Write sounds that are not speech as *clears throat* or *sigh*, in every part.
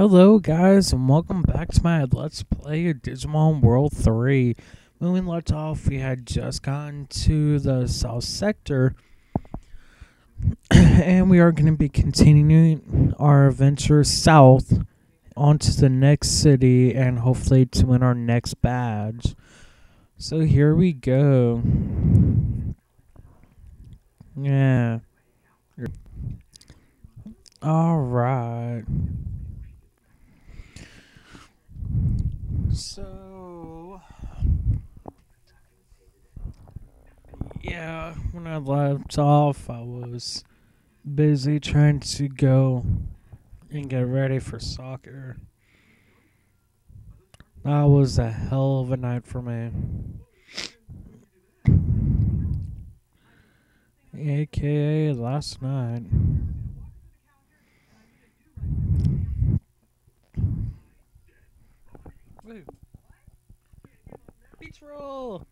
Hello, guys, and welcome back to my Let's Play Digimon World 3. When we left off, we had just gotten to the South Sector, *clears throat* and we are going to be continuing our adventure south onto the next city and hopefully to win our next badge. So here we go. Yeah. Alright. So, yeah, when I left off, I was busy trying to go and get ready for soccer. That was a hell of a night for me. AKA last night. Woo. Beach roll.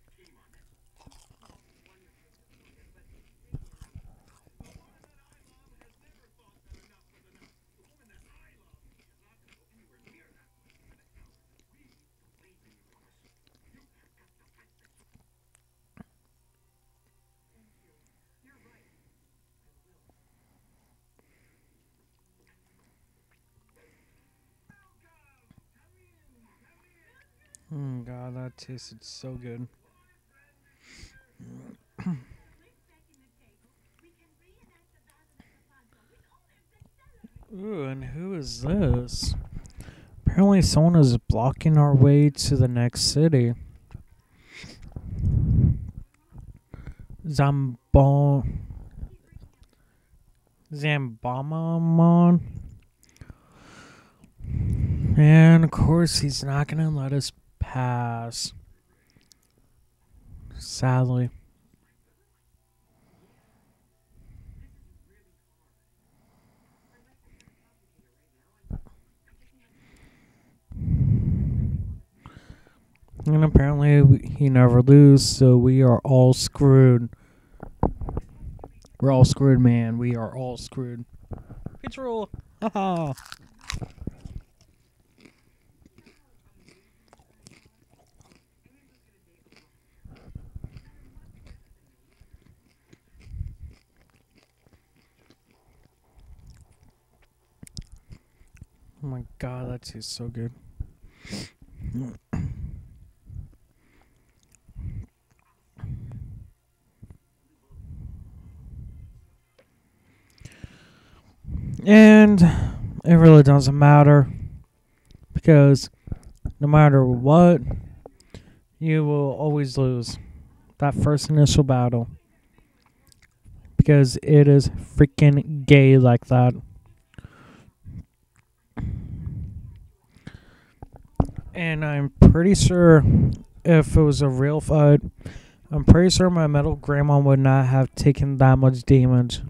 Oh god, that tasted so good. Ooh, and who is this? Apparently someone is blocking our way to the next city. Zambon Zambamamon. And of course he's not gonna let us pass. Sadly. And apparently he never lose, so we are all screwed. We're all screwed, man. We are all screwed. Pitch. *laughs* Haha. My god, that tastes so good. And it really doesn't matter because no matter what, you will always lose that first initial battle because it is freaking gay like that. And I'm pretty sure if it was a real fight, I'm pretty sure my MetalGreymon would not have taken that much damage.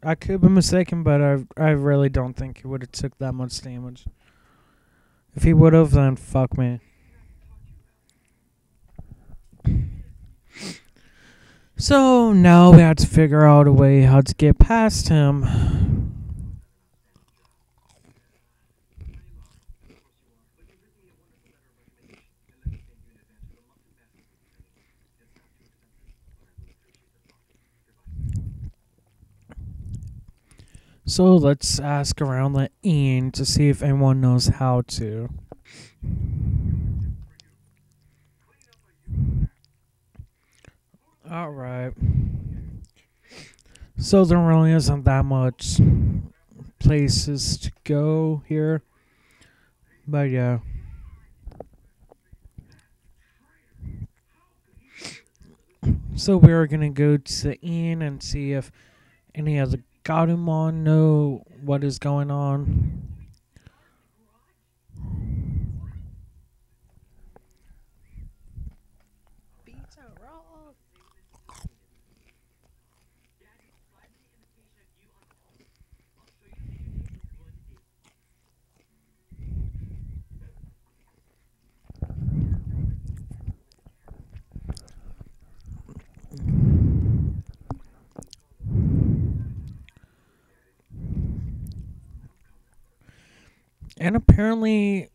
I could be mistaken, but I I really don't think he would have took that much damage. If he would have, then fuck me. So now we have to figure out a way how to get past him. So let's ask around the inn to see if anyone knows how to. Alright. So there really isn't that much places to go here. But yeah. So we are gonna go to the inn and see if any of the Gaudemon know what is going on. And apparently,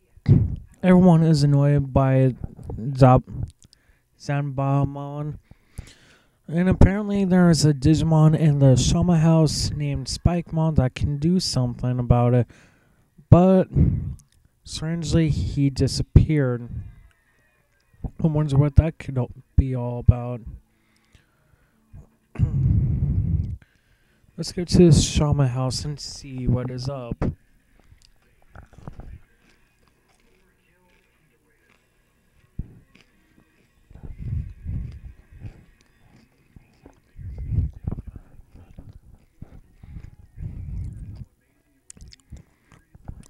everyone is annoyed by Zab Zanbamon. And apparently, there is a Digimon in the Shama house named Spikemon that can do something about it. But strangely, he disappeared. I wonder what that could be all about. *clears throat* Let's go to the Shama house and see what is up.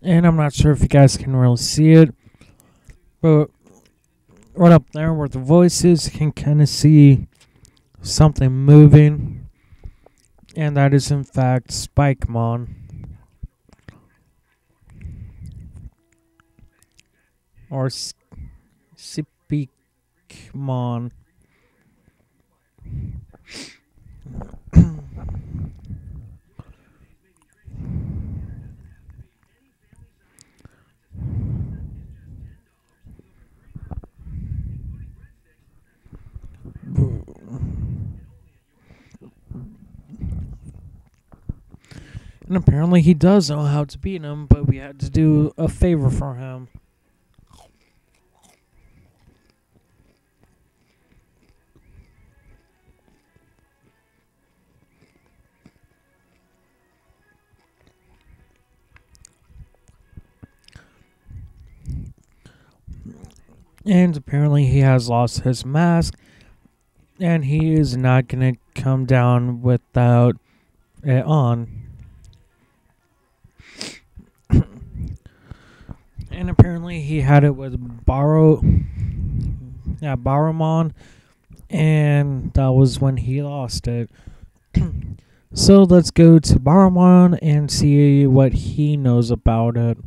And I'm not sure if you guys can really see it, but right up there where the voice is, you can kind of see something moving. And that is, in fact, Spikemon. Or Sipikmon. *clears throat* And apparently he does know how to beat him, but we had to do a favor for him. And apparently he has lost his mask. And he is not going to come down without it on. And apparently he had it with Baro, yeah, Baromon, and that was when he lost it. *clears throat* so let's go to Baromon and see what he knows about it.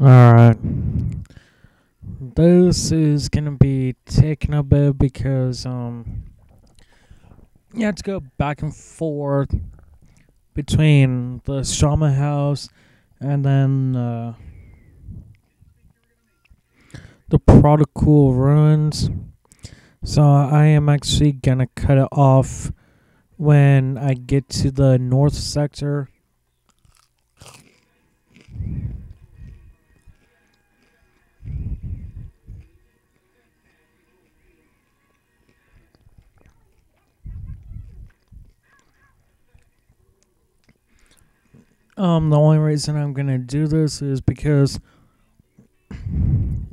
Alright. This is gonna be taking a bit because um you have to go back and forth between the Shama house and then uh, the Prodigal ruins. So I am actually gonna cut it off when I get to the north sector. Um, the only reason I'm gonna do this is because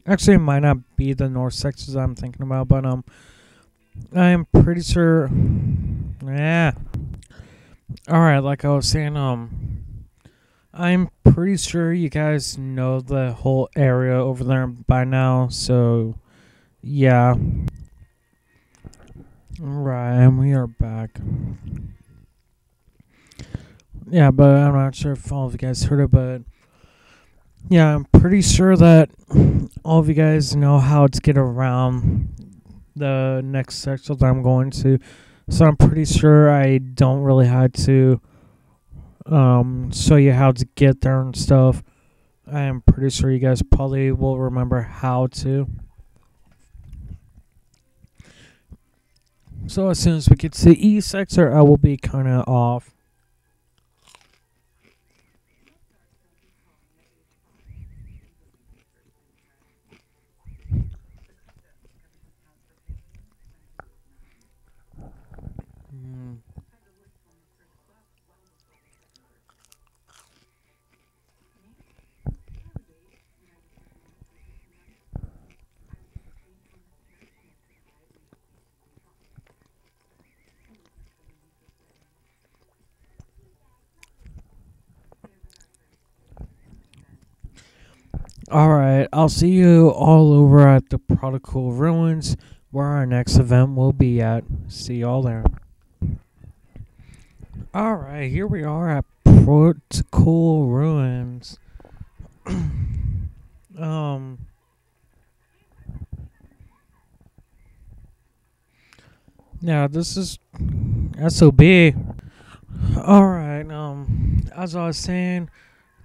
actually it might not be the north sectors I'm thinking about, but um, I am pretty sure. Yeah. All right, like I was saying, um, I'm pretty sure you guys know the whole area over there by now, so yeah. All right, and we are back. Yeah, but I'm not sure if all of you guys heard it, but yeah, I'm pretty sure that all of you guys know how to get around the next section that I'm going to. So I'm pretty sure I don't really have to um, show you how to get there and stuff. I am pretty sure you guys probably will remember how to. So as soon as we get to the E sector, I will be kind of off. Alright, I'll see you all over at the Prodigal Ruins where our next event will be at. See y'all there. Alright, here we are at Prodigal Ruins. *clears throat* um Now this is SOB. Alright, um as I was saying,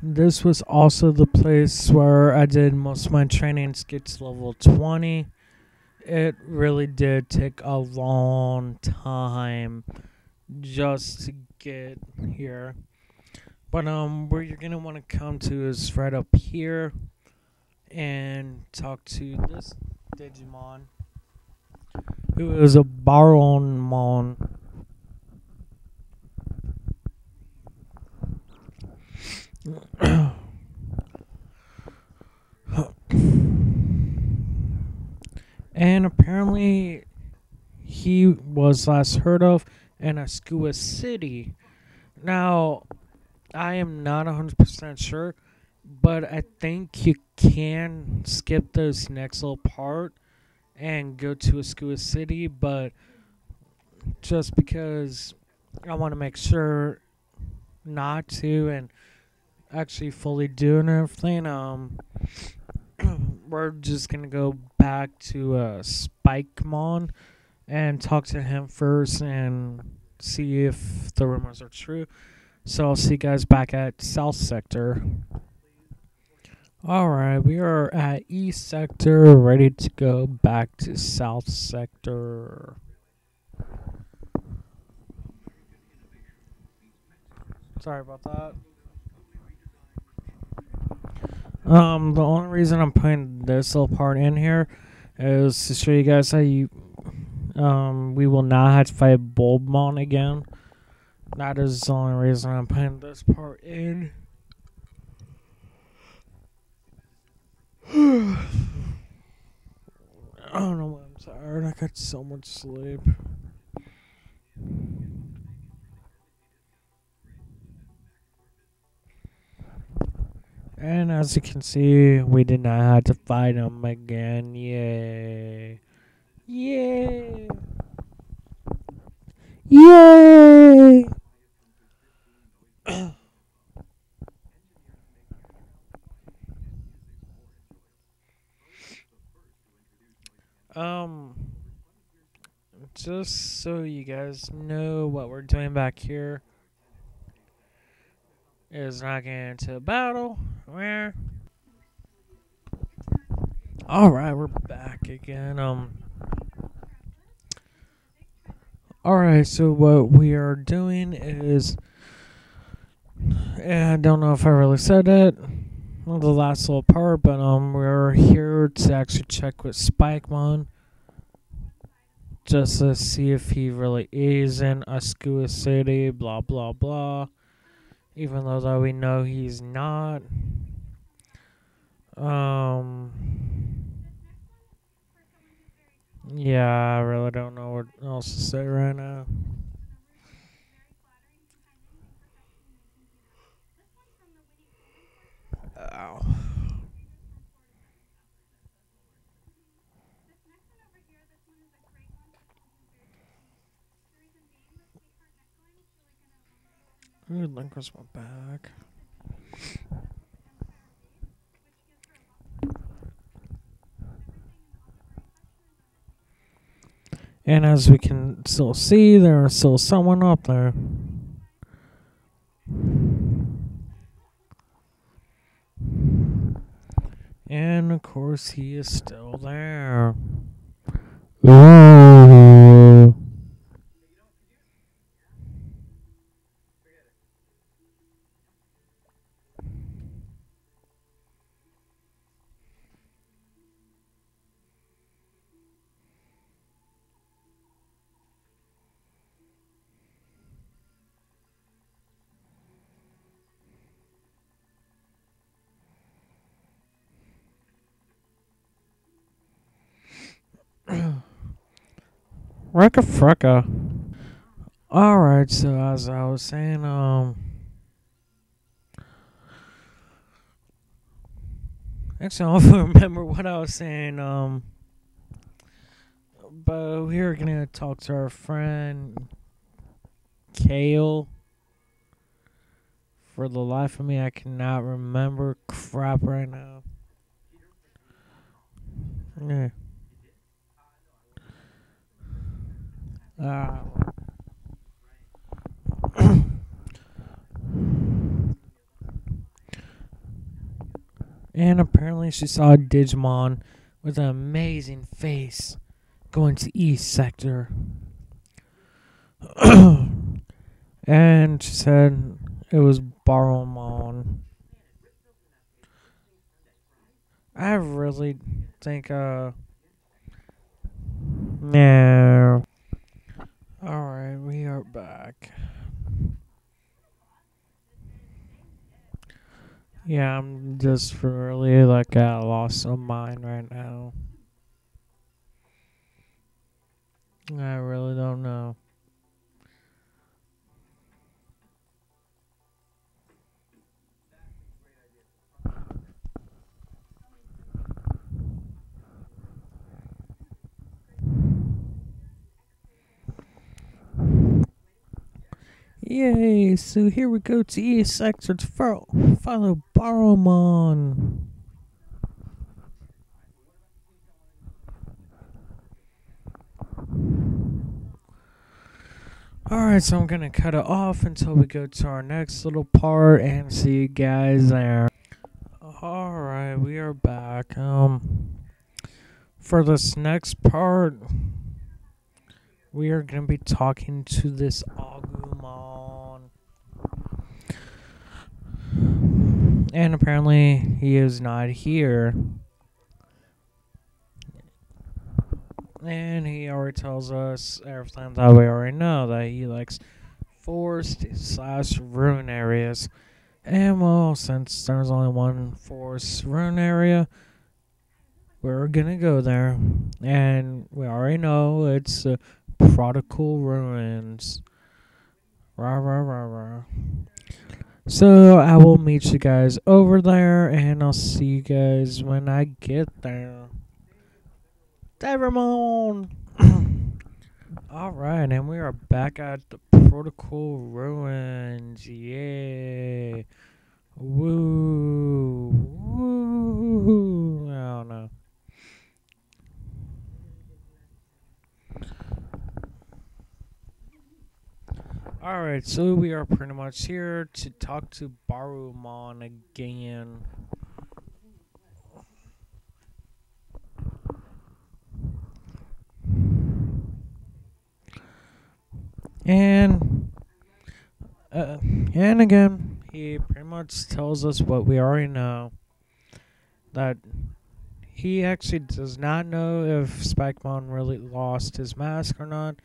this was also the place where I did most of my training to level 20. It really did take a long time just to get here. But um where you're gonna wanna come to is right up here and talk to this Digimon. Who is a Baromon. *coughs* and apparently he was last heard of in Ascua City. Now, I am not 100% sure, but I think you can skip this next little part and go to Ascua City, but just because I want to make sure not to and actually fully doing everything, um, *clears throat* we're just gonna go back to uh, Spikemon and talk to him first and see if the rumors are true. So I'll see you guys back at South Sector. Alright, we are at East Sector, ready to go back to South Sector. Sorry about that. Um, the only reason I'm putting this little part in here is to show you guys how you, um, we will not have to fight Bulbmon again. That is the only reason I'm putting this part in. *sighs* I don't know why I'm tired. I got so much sleep. And as you can see, we did not have to fight him again. Yay. Yay. Yay. *coughs* um just so you guys know what we're doing back here is not getting into battle. Where? All right, we're back again. Um. All right, so what we are doing is, and I don't know if I really said it, well, the last little part, but um, we're here to actually check with Spikemon just to see if he really is in Ascua City, blah blah blah even though that we know he's not. Um. Yeah, I really don't know what else to say right now. Ow. Ooh, my back. And as we can still see, there is still someone up there. And of course, he is still there. Ooh. Recca frecka. Alright, so as I was saying, um Actually I don't remember what I was saying, um but we are gonna talk to our friend Kale. For the life of me I cannot remember crap right now. Yeah. Uh, and apparently she saw Digimon with an amazing face going to East Sector. *coughs* and she said it was Baromon. I really think, uh, no. Alright, we are back. Yeah, I'm just really like a loss of mind right now. I really don't know. Yay! So here we go to Sector to follow, Baromon. Alright, so I'm gonna cut it off until we go to our next little part and see you guys there. Alright, we are back. Um for this next part we are gonna be talking to this Agumon. And apparently he is not here. And he already tells us everything that we already know that he likes forest slash ruin areas. And well, since there's only one forest ruin area, we're gonna go there. And we already know it's uh, Prodigal Ruins. Rah, rah, rah, rah. So I will meet you guys over there, and I'll see you guys when I get there. Devramon! *clears throat* Alright, and we are back at the Protocol Ruins. Yay! Woo! Woo! I don't know. Alright, so we are pretty much here to talk to Baromon again. And uh, and again, he pretty much tells us what we already know. That he actually does not know if Spikemon really lost his mask or not.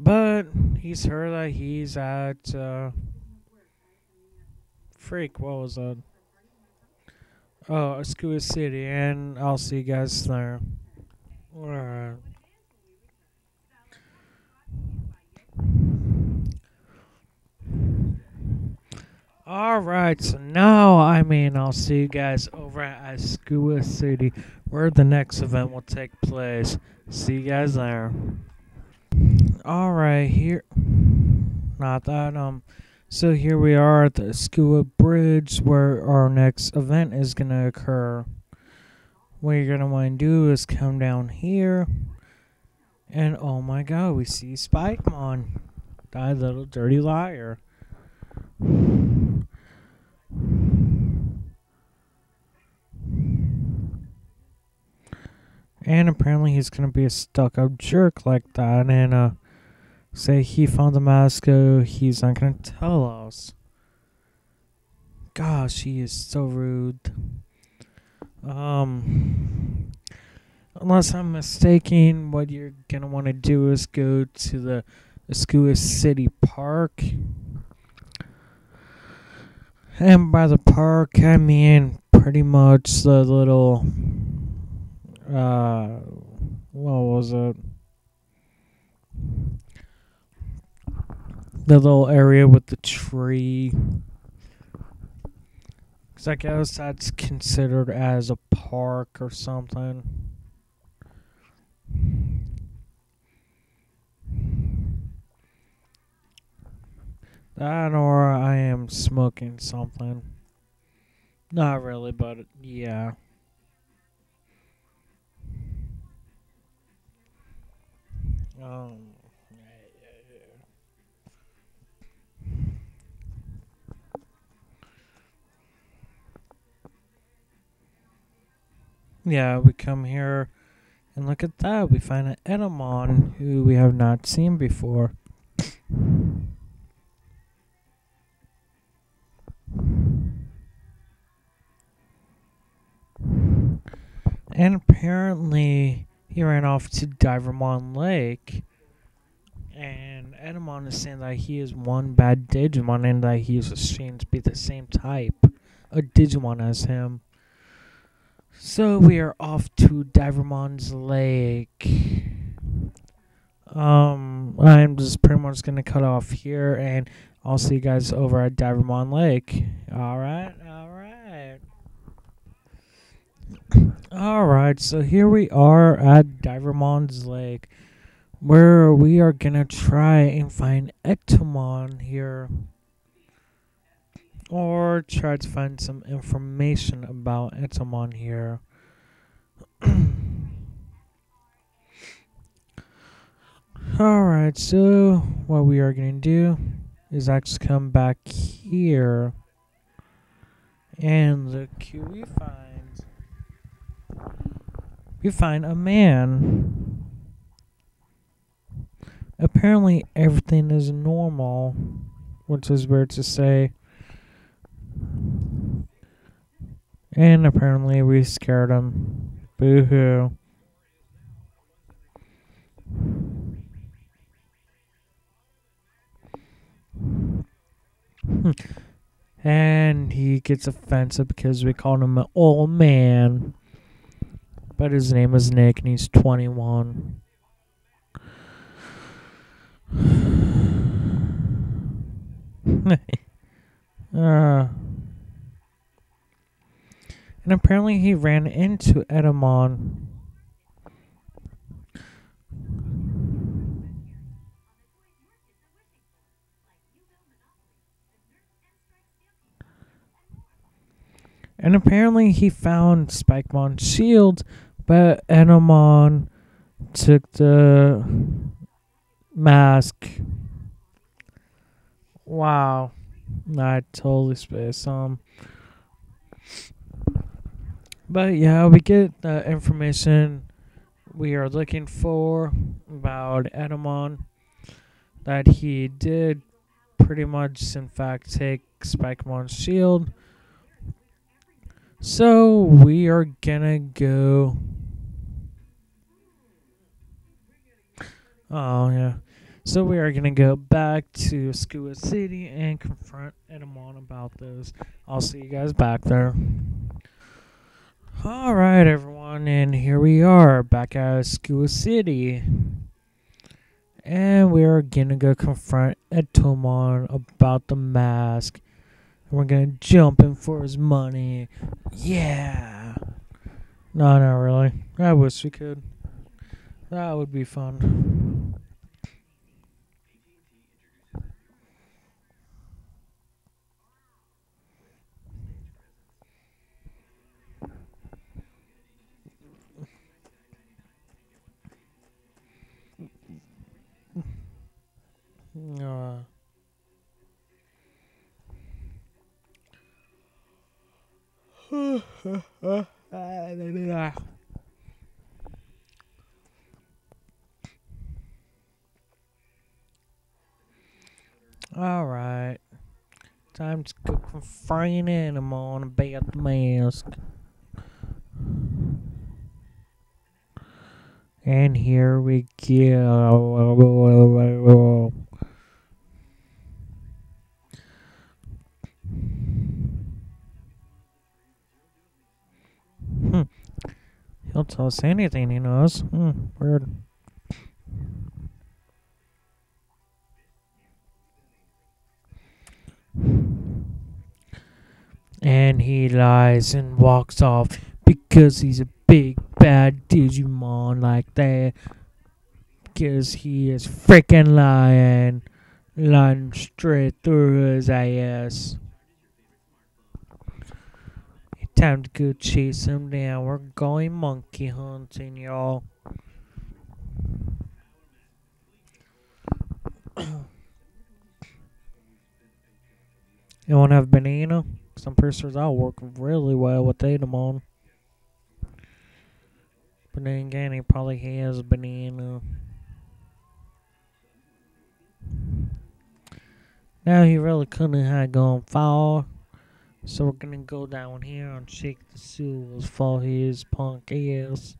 But he's heard that he's at uh, freak. What was that? Oh, Ascua City, and I'll see you guys there. Alright. Alright, so now I mean I'll see you guys over at Ascua City where the next event will take place. See you guys there. Alright, here not that um so here we are at the Skua Bridge where our next event is gonna occur. What you're gonna wanna do is come down here and oh my god, we see Spikemon. That little dirty liar. And apparently he's gonna be a stuck up jerk like that and uh say he found the mask, uh, he's not gonna tell us. Gosh, he is so rude. Um unless I'm mistaken, what you're gonna wanna do is go to the Ascua City Park. And by the park I mean pretty much the little uh, what was it? The little area with the tree. Cause I guess that's considered as a park or something. That or I am smoking something. Not really, but yeah. Um, yeah, we come here and look at that. We find an Etomon who we have not seen before. And apparently he ran off to Divermon Lake. And Etomon is saying that he is one bad Digimon and that he is ashamed to be the same type a Digimon as him. So we are off to Divermon's Lake. Um, I'm just pretty much gonna cut off here, and I'll see you guys over at Divermon Lake. All right, all right, all right. So here we are at Divermon's Lake, where we are gonna try and find Etomon here or try to find some information about Etomon here. *coughs* Alright, so what we are going to do is actually come back here and look who we find. We find a man. Apparently everything is normal, which is weird to say. And apparently we scared him. Boo hoo. and he gets offensive because we called him an old man. But his name is Nick and he's 21. *sighs* *sighs* uh and apparently he ran into Etomon. And apparently he found Spikemon's shield, but Etomon took the mask. Wow. I totally spaced um but yeah, we get the information we are looking for about Etomon. That he did pretty much, in fact, take Spikemon's shield. So we are gonna go. Oh, yeah. So we are gonna go back to Skua City and confront Etomon about this. I'll see you guys back there. All right, everyone, and here we are back at School City. And we are gonna go confront Etomon about the mask. And we're gonna jump in for his money. Yeah. No, not really. I wish we could. That would be fun. Uh, All right. Time to go confront animal on about the mask. And here we go. Tell us anything he knows. Hmm, weird. And he lies and walks off because he's a big bad Digimon like that. Because he is freaking lying. Lying straight through his ass. Time to go chase him down. We're going monkey hunting, y'all. *coughs* you want to have banana? Some sure that'll work really well with Etomon. But then again, he probably has banana. Now he really couldn't have gone far. So we're gonna go down here and check the sewers for his punk ass.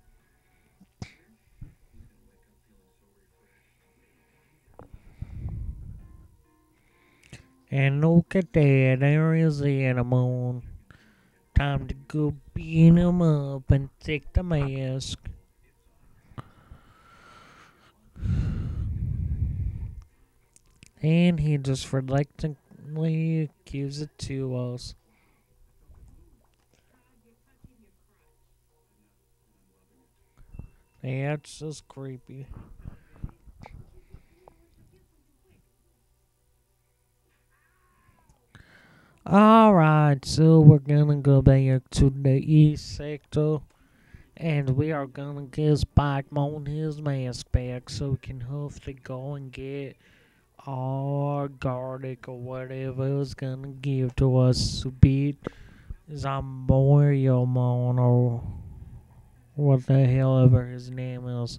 And look at that, there is the animal. Time to go beat him up and take the mask. And he just reluctantly gives it to us. Yeah, it's just creepy. Alright, so we're gonna go back to the east sector. And we are gonna get Spike Spikeman his mask back so we can hopefully go and get our garlic or whatever it's gonna give to us to beat Zamboriomon or what the hell ever his name is.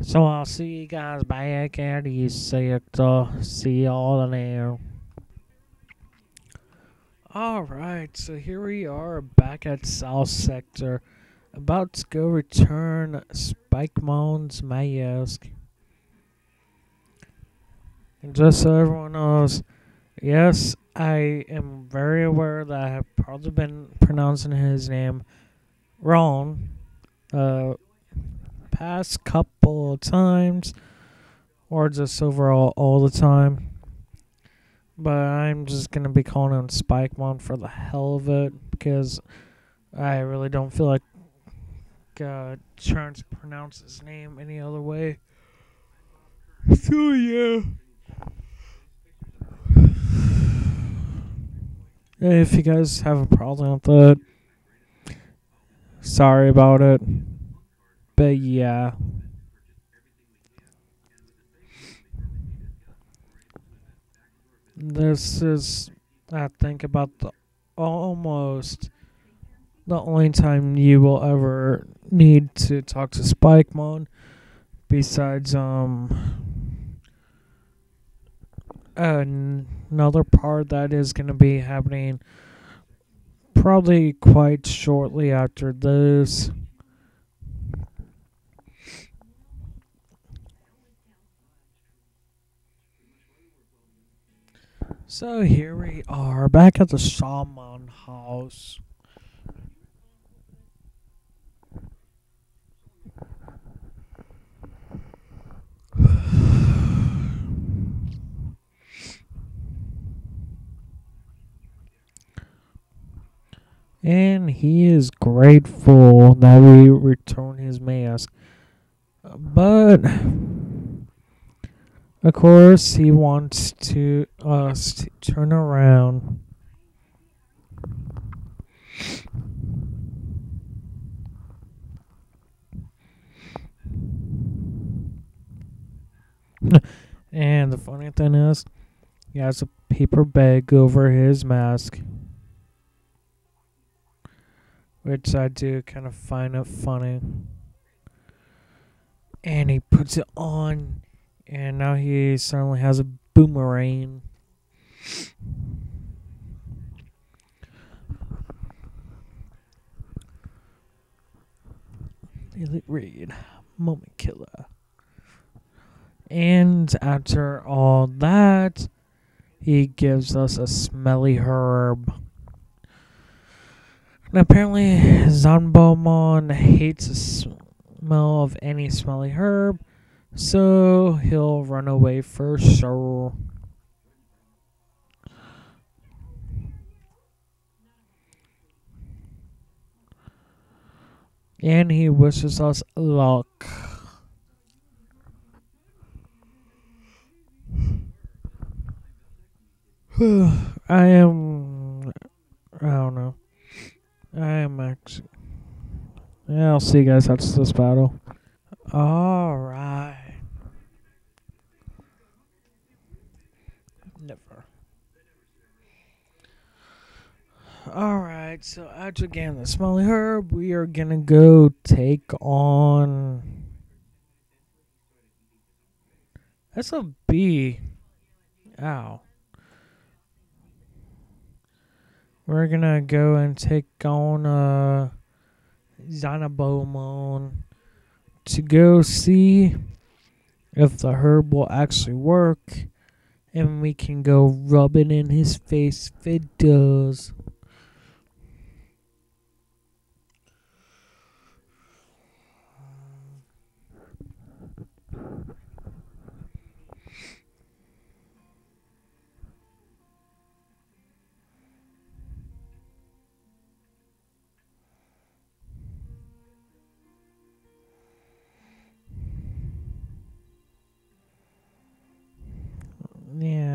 So I'll see you guys back at East Sector. See y'all there. Alright, so here we are back at South Sector. About to go return Spike Spikemon's mask. And just so everyone knows, yes, I am very aware that I have probably been pronouncing his name wrong. Uh, past couple of times, or just overall all the time. But I'm just gonna be calling him Spikemon for the hell of it because I really don't feel like uh, trying to pronounce his name any other way. So yeah. If you guys have a problem with that, sorry about it. But yeah. This is, I think, about the almost the only time you will ever need to talk to Spikemon besides um another part that is going to be happening probably quite shortly after this. So here we are back at the Shaman house. And he is grateful that we return his mask. But of course he wants to us to turn around. *laughs* and the funny thing is, he has a paper bag over his mask. Which I do kind of find it funny. And he puts it on, and now he suddenly has a boomerang. Elite Reed, Moment Killer. And after all that, he gives us a smelly herb. And apparently, Zanbamon hates the smell of any smelly herb, so he'll run away for sure. And he wishes us luck. *sighs* I am. I don't know. I am actually. Yeah, I'll see you guys after this battle. Alright. Never. Alright, so after getting the smelly herb, we are gonna go take on. That's a B. Ow. We're gonna go and take on uh Zanabomon to go see if the herb will actually work and we can go rub it in his face if it does.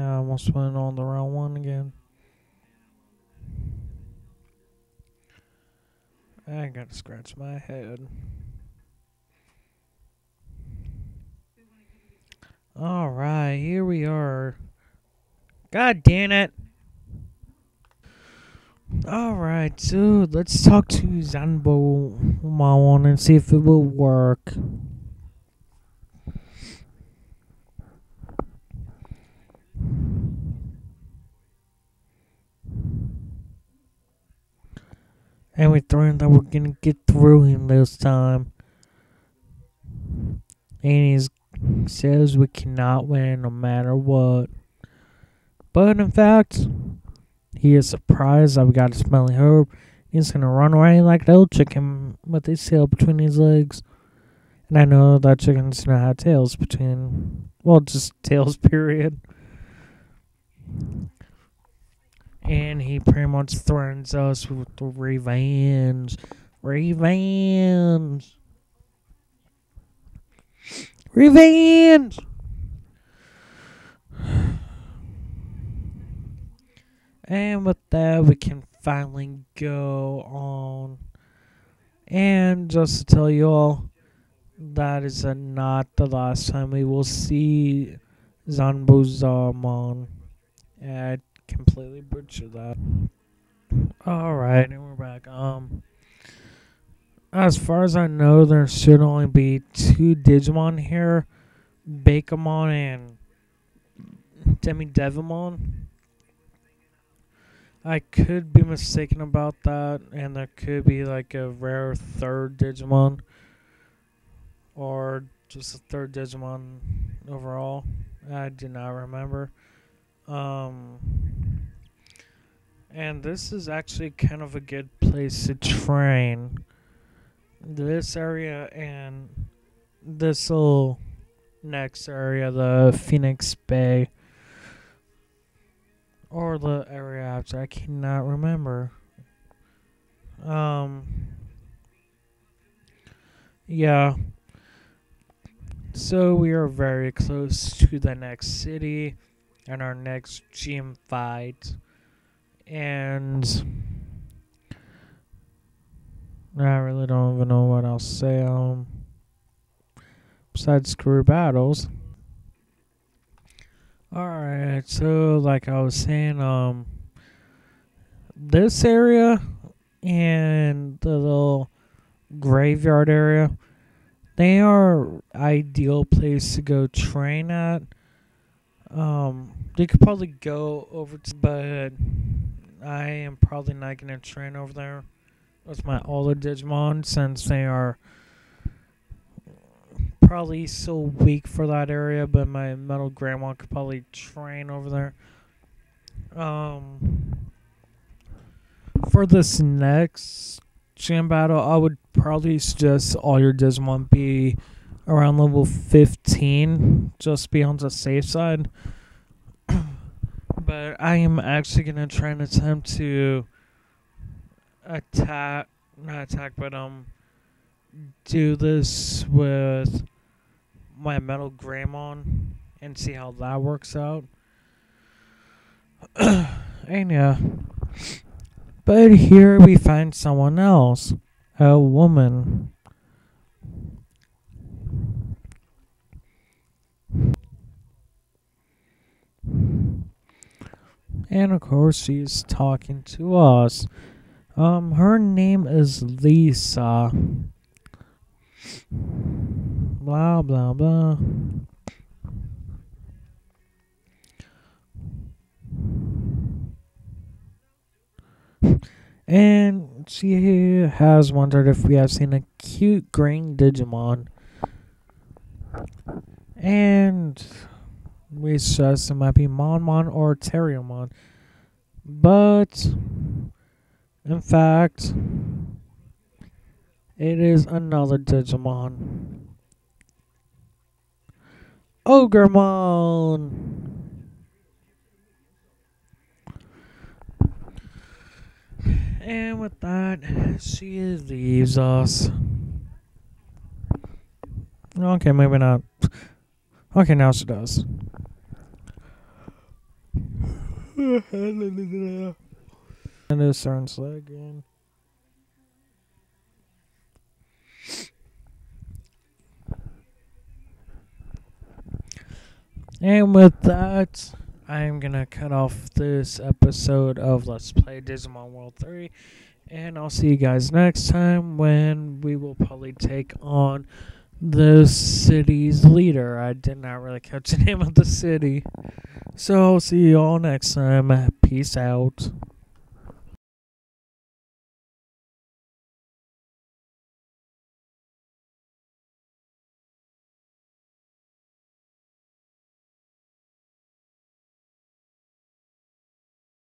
I almost went on the wrong one again. I gotta scratch my head. Alright, here we are. God damn it. Alright, so let's talk to Zanbo Mawon and see if it will work. Threatened that we're gonna get through him this time. And he says we cannot win no matter what. But in fact, he is surprised that we got a smelly herb. He's gonna run away like the old chicken with his tail between his legs. And I know that chickens don't have tails between, well, just tails, *laughs* period. And he pretty much threatens us with revenge. Revenge. Revenge. And with that, we can finally go on. And just to tell you all, that is not the last time we will see Zanbuzamon. I completely butchered that. Alright, and we're back. Um, as far as I know, there should only be two Digimon here Bakumon and DemiDevimon. I could be mistaken about that, and there could be like a rare third Digimon, or just a third Digimon overall. I do not remember. Um, and this is actually kind of a good place to train. This area and this little next area, the Phoenix Bay or the area after. I cannot remember. Um. Yeah. So we are very close to the next city and our next gym fight. And I really don't even know what else to say. Um, besides screw battles. Alright, so like I was saying, um this area and the little graveyard area, they are ideal place to go train at. Um they could probably go over to but I am probably not gonna train over there with my older Digimon since they are probably so weak for that area, but my MetalGreymon could probably train over there. Um, for this next gym battle, I would probably suggest all your Digimon be around level 15, just be on the safe side. But I am actually gonna try and attempt to attack, not attack, but um, do this with my MetalGreymon and see how that works out. *clears throat* and yeah. But here we find someone else. A woman. And of course, she's talking to us. Um, her name is Lisa. Blah, blah, blah. And she has wondered if we have seen a cute green Digimon. And we suggest it might be Monmon or Terriermon. But, in fact, it is another Digimon. Ogremon! And with that, she leaves us. Okay, maybe not. Okay, now she does. and it starts again. And with that, I'm gonna cut off this episode of Let's Play Digimon World 3. And I'll see you guys next time when we will probably take on the city's leader. I did not really catch the *laughs* name of the city. So see you all next time. Peace out.